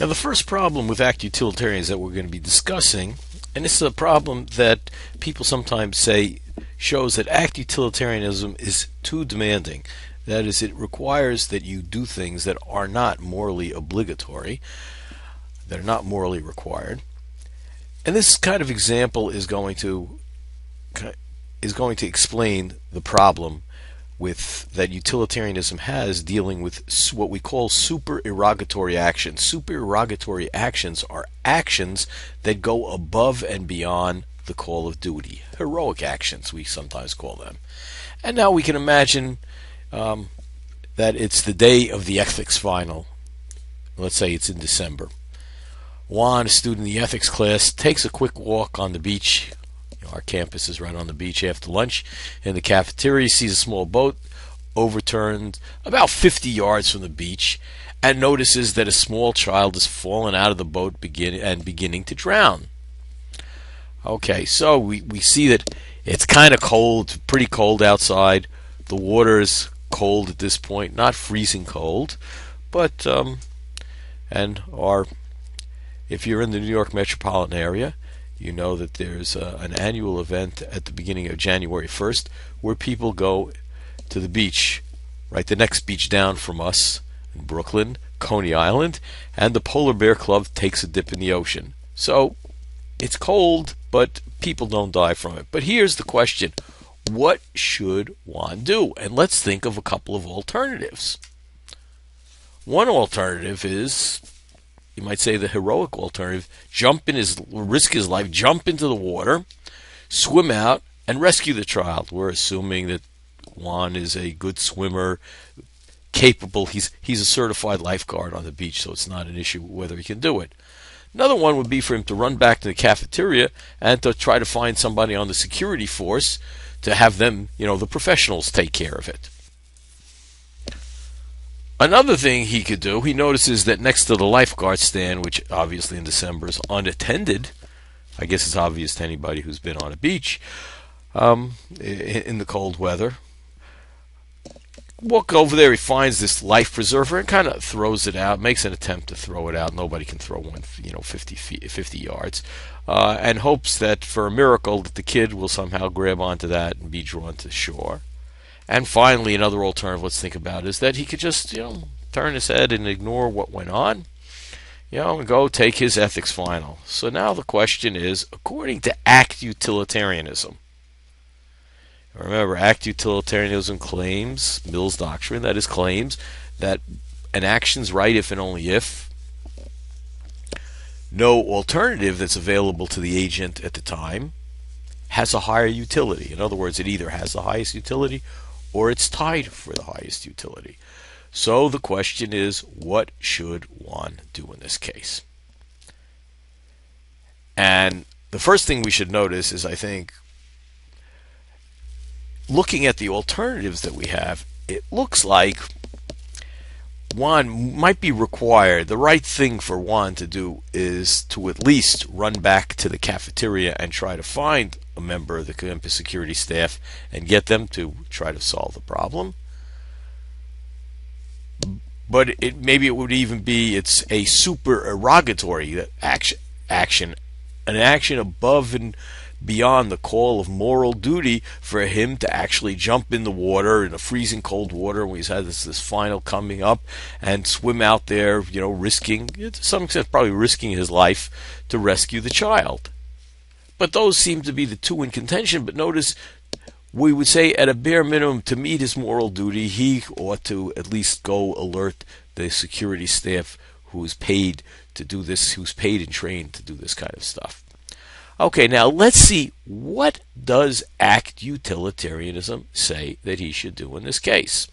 Now, the first problem with act utilitarians that we're going to be discussing, and this is a problem that people sometimes say shows that act utilitarianism is too demanding. That is, it requires that you do things that are not morally obligatory, that are not morally required. And this kind of example is going to is going to explain the problem with that utilitarianism has dealing with what we call supererogatory actions. Supererogatory actions are actions that go above and beyond the call of duty. Heroic actions, we sometimes call them. And now we can imagine um, that it's the day of the ethics final. Let's say it's in December. Juan, a student in the ethics class, takes a quick walk on the beach our campus is right on the beach after lunch. In the cafeteria, he sees a small boat overturned about 50 yards from the beach and notices that a small child has fallen out of the boat begin, and beginning to drown. Okay, so we, we see that it's kind of cold, pretty cold outside. The water is cold at this point, not freezing cold, but um, and our if you're in the New York metropolitan area, you know that there's uh, an annual event at the beginning of January 1st where people go to the beach, right the next beach down from us in Brooklyn, Coney Island, and the Polar Bear Club takes a dip in the ocean. So it's cold, but people don't die from it. But here's the question what should Juan do? And let's think of a couple of alternatives. One alternative is you might say the heroic alternative, jump in his risk his life, jump into the water, swim out, and rescue the child. We're assuming that Juan is a good swimmer, capable. He's he's a certified lifeguard on the beach, so it's not an issue whether he can do it. Another one would be for him to run back to the cafeteria and to try to find somebody on the security force to have them, you know, the professionals take care of it. Another thing he could do, he notices that next to the lifeguard stand, which obviously in December is unattended, I guess it's obvious to anybody who's been on a beach um, in the cold weather. Walk over there, he finds this life preserver and kind of throws it out, makes an attempt to throw it out. Nobody can throw one, you know, 50 feet, 50 yards, uh, and hopes that for a miracle that the kid will somehow grab onto that and be drawn to shore. And finally, another alternative let's think about is that he could just, you know, turn his head and ignore what went on, you know, and go take his ethics final. So now the question is, according to ACT utilitarianism, remember, ACT utilitarianism claims, Mill's doctrine, that is, claims that an action's right if and only if no alternative that's available to the agent at the time has a higher utility. In other words, it either has the highest utility or it's tied for the highest utility. So the question is, what should Juan do in this case? And the first thing we should notice is, I think, looking at the alternatives that we have, it looks like one might be required. The right thing for Juan to do is to at least run back to the cafeteria and try to find a member of the campus um, security staff and get them to try to solve the problem. But it, maybe it would even be it's a supererogatory action, action, an action above and beyond the call of moral duty for him to actually jump in the water in the freezing cold water when he's had this this final coming up and swim out there, you know, risking to some extent probably risking his life to rescue the child. But those seem to be the two in contention. But notice we would say at a bare minimum to meet his moral duty, he ought to at least go alert the security staff who's paid to do this, who's paid and trained to do this kind of stuff. Okay, now let's see what does act utilitarianism say that he should do in this case.